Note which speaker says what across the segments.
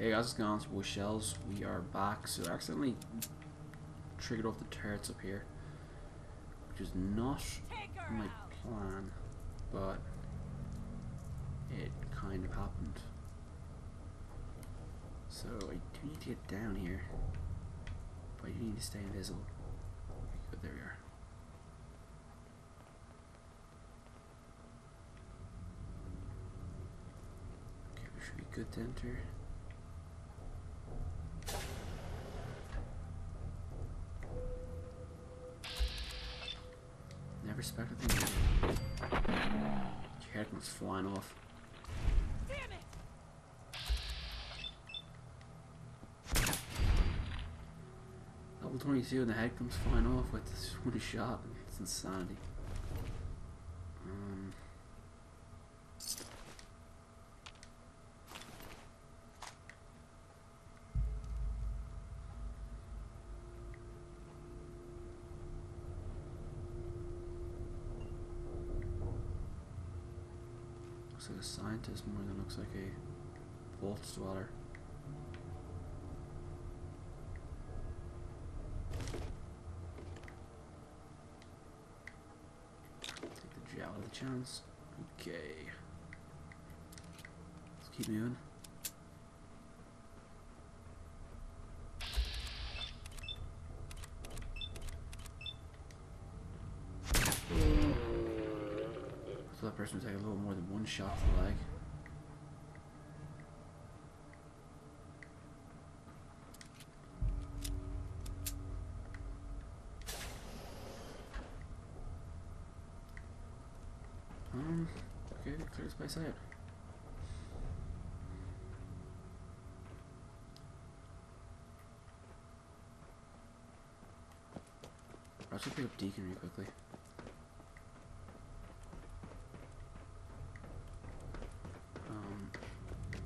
Speaker 1: Hey guys, it's going on with Shells. We are back. So I accidentally triggered off the turrets up here. Which is not my plan. But it kind of happened. So I do need to get down here. But I do need to stay invisible. Good, there we are. Okay, we should be good to enter. Things. Your head was flying off. Level 22 and the head comes flying off with this one shot. It's insanity. Um, like a scientist more than looks like a vault dweller. Take the out of the chance. Okay. Let's keep moving. Person take a little more than one shot to the leg. Um, okay, clear this place out. I'll just pick up Deacon real quickly. Um,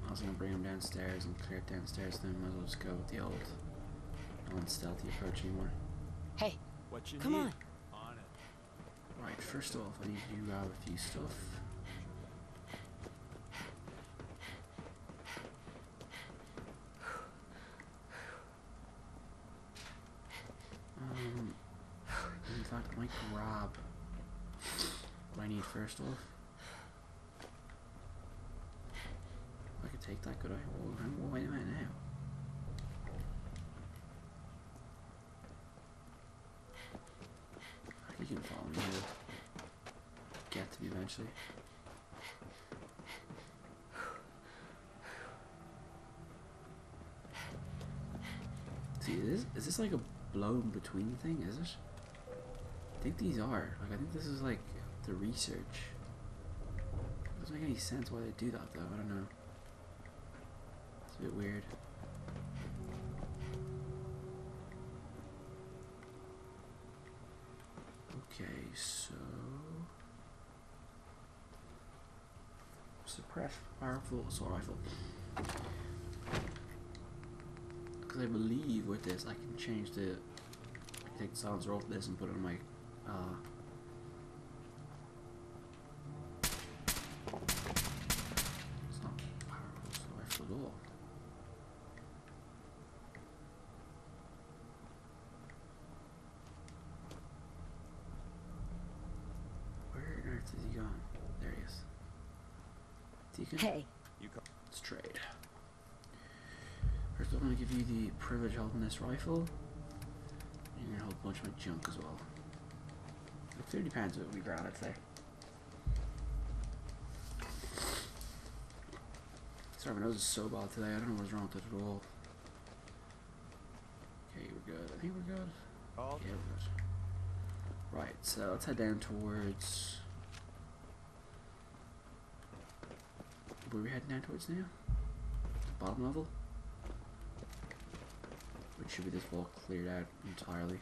Speaker 1: I was gonna bring him downstairs and clear it downstairs, then might as well just go with the old non-stealthy approach anymore.
Speaker 2: Hey,
Speaker 3: What you
Speaker 2: come
Speaker 3: need?
Speaker 2: on.
Speaker 3: On it.
Speaker 1: Right, first off, I need to grab a few stuff. Um, in fact, I might grab what I need first off. I could take that, could I? Hang on, wait a minute now. You can follow me. You'll get to me eventually. See, is, is this like a blow between thing? Is it? I think these are. Like, I think this is like the research. Doesn't make any sense why they do that though. I don't know. Bit weird. Okay, so suppress powerful assault rifle. Because I believe with this I can change the I take the silencer off this and put it on my uh it's not powerful assault rifle at all. Where on earth is he gone? There he is. Deacon?
Speaker 2: Hey,
Speaker 3: You co-
Speaker 1: Let's trade. First, I'm going to give you the privilege of holding this rifle. And you're going to hold a bunch of my junk as well. Like 30 pounds of it would be grand, I'd say. Sorry, my nose is so bad today. I don't know what's wrong with it at all. Okay, we're good. I think we're good.
Speaker 3: All
Speaker 1: Yeah, we're good. Right, so let's head down towards. Where are we heading down towards now? The bottom level? Which should be this wall cleared out entirely.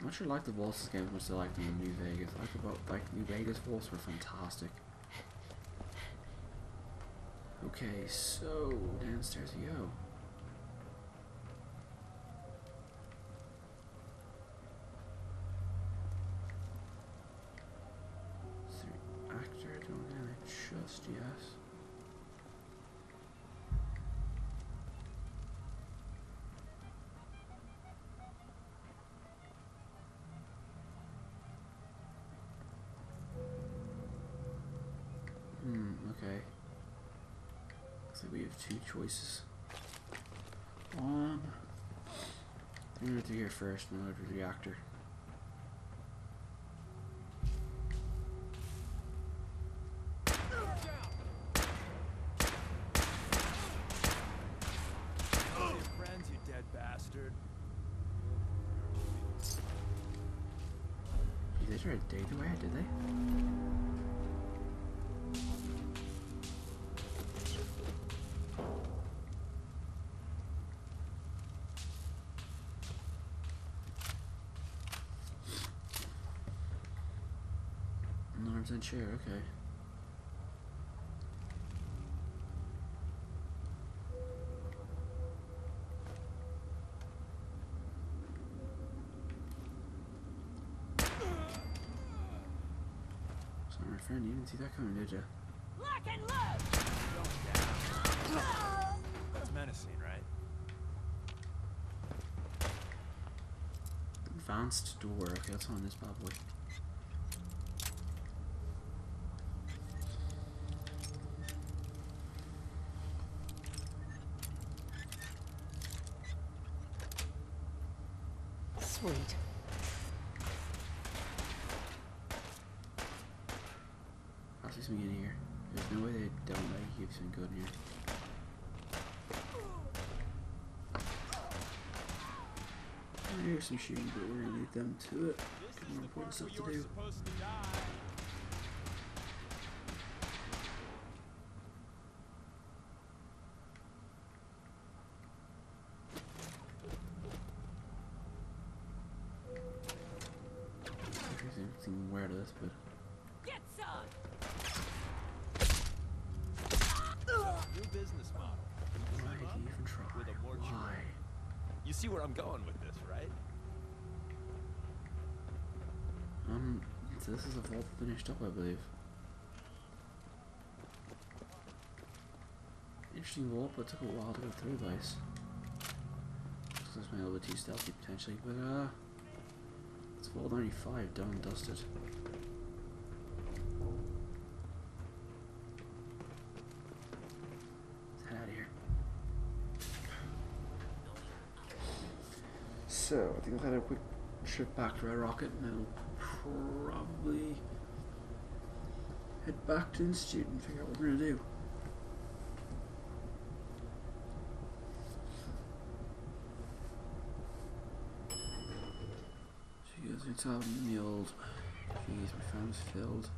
Speaker 1: I'm not sure I like the walls this game as much as I like them in New Vegas. I like wa- like New Vegas walls were fantastic. Okay, so downstairs we go. yes. Hmm, okay. So we have two choices. One. I'm gonna do here first, another reactor. I'm not 100% sure, okay. Sorry, my friend, you didn't see that coming, did you?
Speaker 2: Lock and load!
Speaker 3: That's menacing, right?
Speaker 1: Advanced door. Okay, let's on this bad
Speaker 2: Sweet.
Speaker 1: I'll see something in here. There's no way they don't let you keep good in here. Hear some shooting, but we're gonna lead them to it.
Speaker 3: This
Speaker 1: more
Speaker 3: the
Speaker 1: important stuff to do.
Speaker 3: supposed to die.
Speaker 1: Interesting, seem aware of this, but
Speaker 2: Get some!
Speaker 3: New business model.
Speaker 1: why do you even try?
Speaker 3: With a mortuary.
Speaker 1: Why?
Speaker 3: You see where I'm going with this, right?
Speaker 1: Um, so this is a vault finished up, I believe. Interesting vault, but took a while to go through, guys. Looks like it's a little bit too stealthy potentially, but uh, it's vault 95 done and dusted. Let's head out of here. So, I think I'll head a quick trip back to Red Rocket and then we'll probably head back to the Institute and figure out what we're gonna do. So you guys are telling the old jeez, my phone's filled.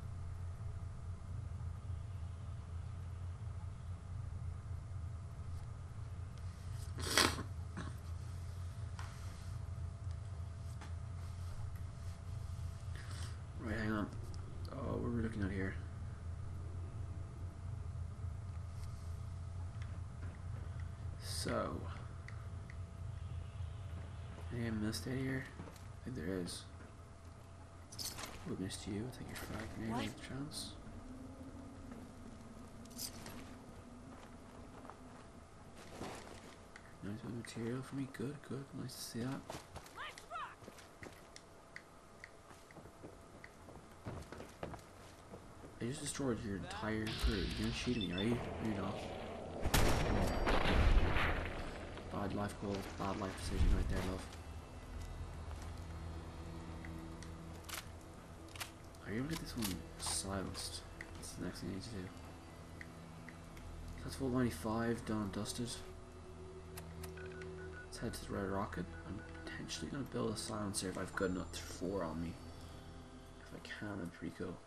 Speaker 1: Right, hang on. Oh, what are we looking at here? So, any I missed it here? I think there is. What missed you? I think your frag grenade with chance. Nice material for me. Good, good. Nice to see that. I just destroyed your entire crew. You're gonna shoot me, are you? No, you're not. Bad life call, bad life decision right there, love. Are you able to get this one silenced? That's the next thing I need to do. That's Vault 95, done and dusted. Let's head to the Red Rocket. I'm potentially gonna build a silencer if I've got enough four on me. If I can, that'd be pretty cool.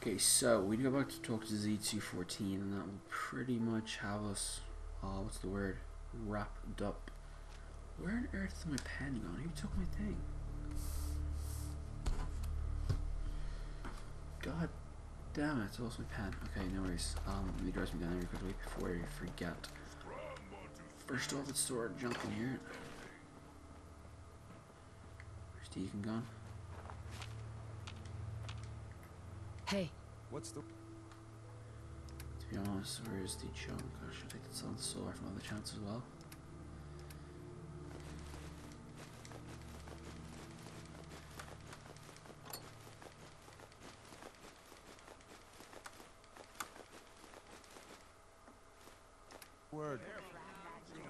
Speaker 1: Okay, so we go back to talk to Z214, and that will pretty much have us, uh, what's the word, wrapped up. Where on earth is my penning gone? Who took my thing? God damn it, I lost my pen. Okay, no worries. Um, let me me down there quickly before I forget. First off, let's our junk in here. Where's Deacon gone?
Speaker 2: Hey,
Speaker 3: What's the...
Speaker 1: To be honest, where is the junk? I should take this on the solar from other chance as well.
Speaker 3: Word.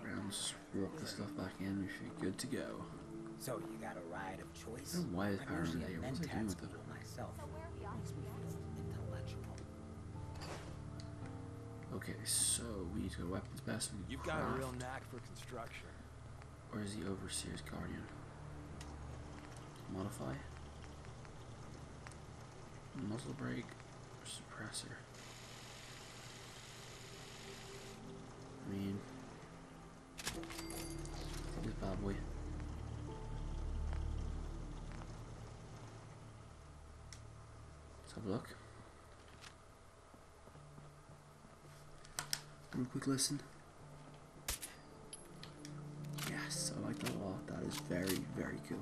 Speaker 1: Round, just walk the stuff back in, we should be good to go.
Speaker 4: So you got a ride of choice?
Speaker 1: I don't know why is
Speaker 4: I'm
Speaker 1: Power
Speaker 4: usually
Speaker 1: Ranger
Speaker 4: a
Speaker 1: here. What's it doing
Speaker 4: Mentats
Speaker 1: with it?
Speaker 4: beetle myself. Makes
Speaker 1: Okay, so we need to go to weapons best.
Speaker 3: You've got a real knack for construction.
Speaker 1: Or is the Overseer's Guardian? Modify? Muzzle brake or suppressor? I mean, this bad boy. Let's have a look. Real quick listen. Yes, I like that a lot. That is very, very cool.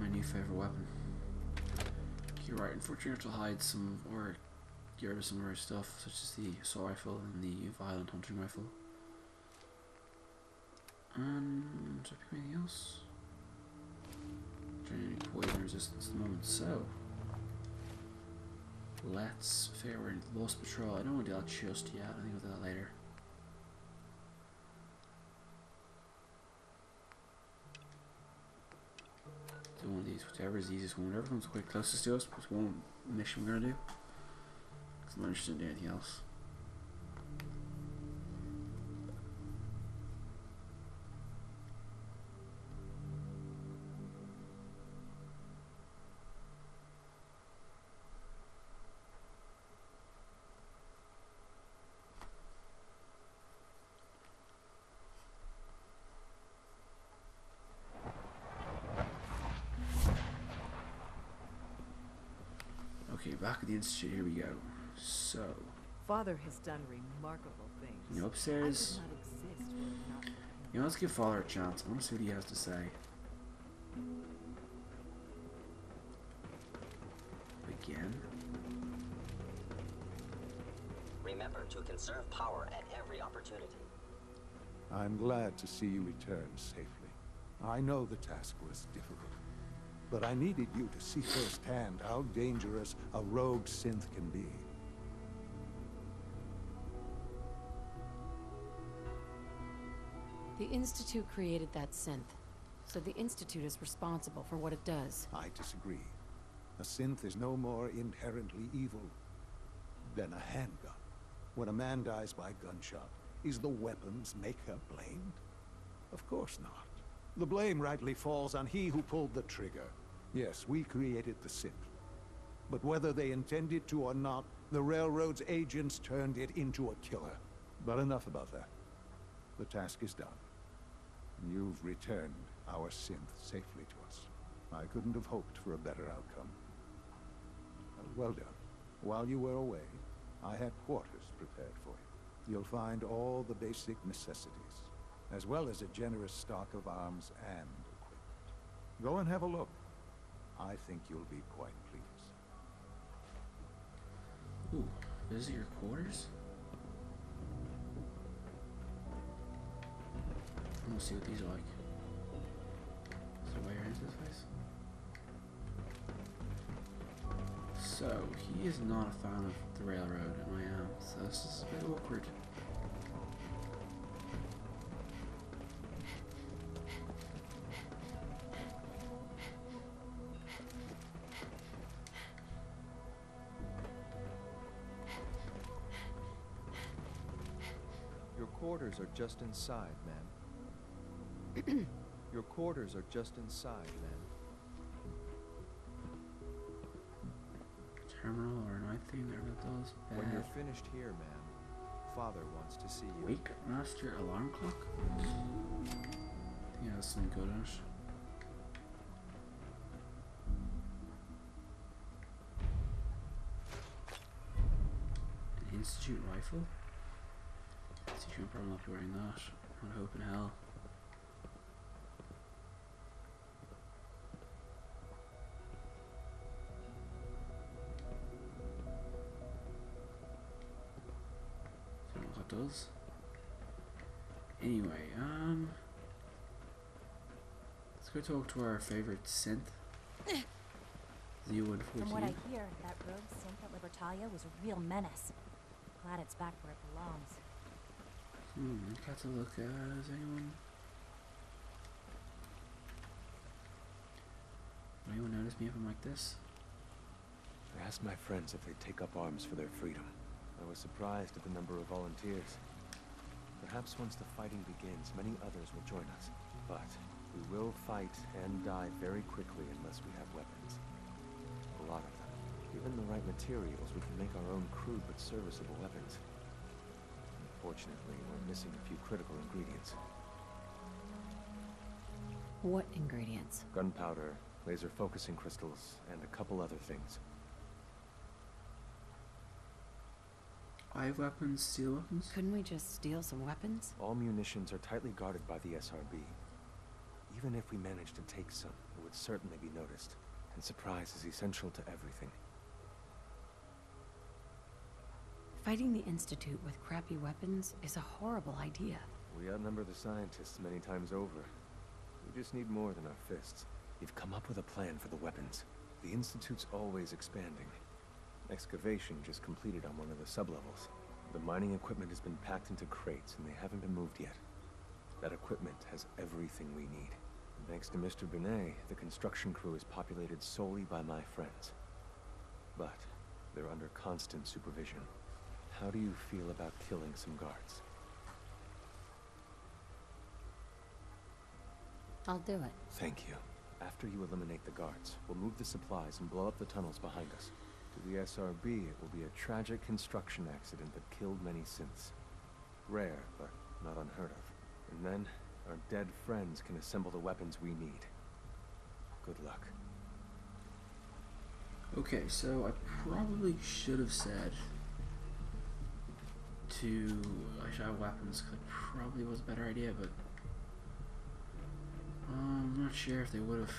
Speaker 1: My new favorite weapon. You're right, unfortunately, I have to hide some or get rid of some rare stuff, such as the assault rifle and the violent hunting rifle. And I pick anything else? Any poison resistance at the moment, so let's in Lost Patrol. I don't want to do that just yet, I think we'll do that later. do one of these, whichever is easiest one, whatever comes quite closest to us, was one mission we're gonna do. Cause I'm not interested in anything else. The institute, here we go. So,
Speaker 5: Father has done remarkable things.
Speaker 1: you know, upstairs.
Speaker 5: could not exist were it not for him.
Speaker 1: You know, let's give Father a chance. I want to see what he has to say. Again?
Speaker 6: Remember to conserve power at every opportunity.
Speaker 7: I'm glad to see you return safely. I know the task was difficult, but I needed you to see firsthand how dangerous a rogue synth can be.
Speaker 8: The Institute created that synth, so the Institute is responsible for what it does.
Speaker 7: I disagree. A synth is no more inherently evil than a handgun. When a man dies by gunshot, is the weapon's maker blamed? Of course not. The blame rightly falls on he who pulled the trigger. Yes, we created the synth. But whether they intended to or not, the Railroad's agents turned it into a killer. But enough about that. The task is done. You've returned our synth safely to us. I couldn't have hoped for a better outcome. Well done. While you were away, I had quarters prepared for you. You'll find all the basic necessities, as well as a generous stock of arms and equipment. Go and have a look. I think you'll be quite pleased.
Speaker 1: Ooh, visit your quarters? I want to see what these are like. Around this place? So, he is not a fan of the railroad, and I am, so this is a bit awkward.
Speaker 9: quarters are just inside, ma'am. Your quarters are just inside, ma'am.
Speaker 1: Terminal or an there with those. Bad.
Speaker 9: When you're finished here, ma'am, Father wants to see you.
Speaker 1: Wake master alarm clock? Yeah, that's some goodish. An institute rifle? You should probably not be wearing that. Would hope in hell. Don't know what that does. Anyway, um, let's go talk to our favorite synth. The U114.
Speaker 10: From what I hear, that rogue synth at Libertalia was a real menace. Glad it's back where it belongs.
Speaker 1: Hmm, got to look at is anyone Would anyone notice me if I'm like this?
Speaker 9: I asked my friends if they'd take up arms for their freedom. I was surprised at the number of volunteers. Perhaps once the fighting begins, many others will join us. But we will fight and die very quickly unless we have weapons. A lot of them. Given the right materials, we can make our own crude but serviceable weapons. Unfortunately, we're missing a few critical ingredients.
Speaker 8: What ingredients?
Speaker 9: Gunpowder, laser focusing crystals, and a couple other things.
Speaker 1: I have weapons, steal weapons?
Speaker 8: Couldn't we just steal some weapons?
Speaker 9: All munitions are tightly guarded by the SRB. Even if we managed to take some, it would certainly be noticed. And surprise is essential to everything.
Speaker 8: Fighting the Institute with crappy weapons is a horrible idea.
Speaker 9: We outnumber the scientists many times over. We just need more than our fists. You've come up with a plan for the weapons. The Institute's always expanding. Excavation just completed on one of the sublevels. The mining equipment has been packed into crates and they haven't been moved yet. That equipment has everything we need. Thanks to Mr. Benet, the construction crew is populated solely by my friends. But they're under constant supervision. How do you feel about killing some guards?
Speaker 8: I'll do it.
Speaker 9: Thank you. After you eliminate the guards, we'll move the supplies and blow up the tunnels behind us. To the SRB, it will be a tragic construction accident that killed many synths. Rare, but not unheard of. And then, our dead friends can assemble the weapons we need. Good luck.
Speaker 1: Okay, so I probably should have said to I should have weapons 'cause it probably was a better idea, but um, I'm not sure if they would have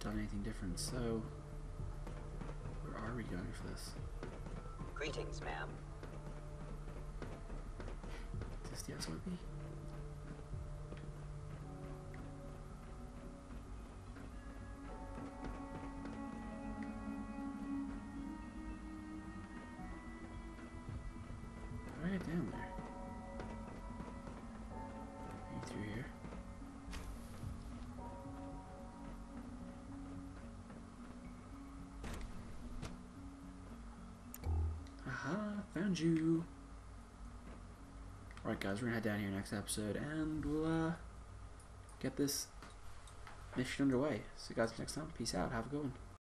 Speaker 1: done anything different. So, where are we going for this?
Speaker 6: Greetings, ma'am.
Speaker 1: Is this the SRB? You. Alright guys, we're gonna head down here next episode and we'll uh, get this mission underway. See you guys next time. Peace out. Have a good one.